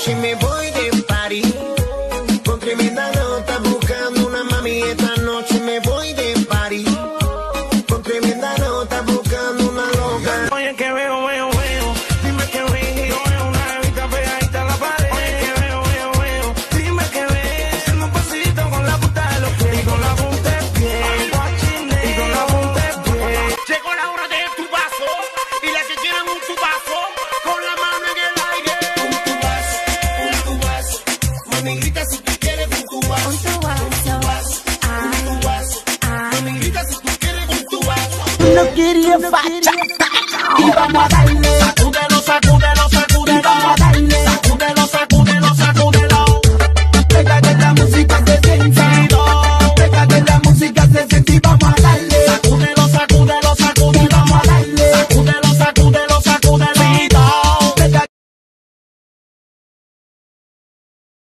she me, boy. No quería facha, y vamos a darle.